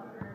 fucker.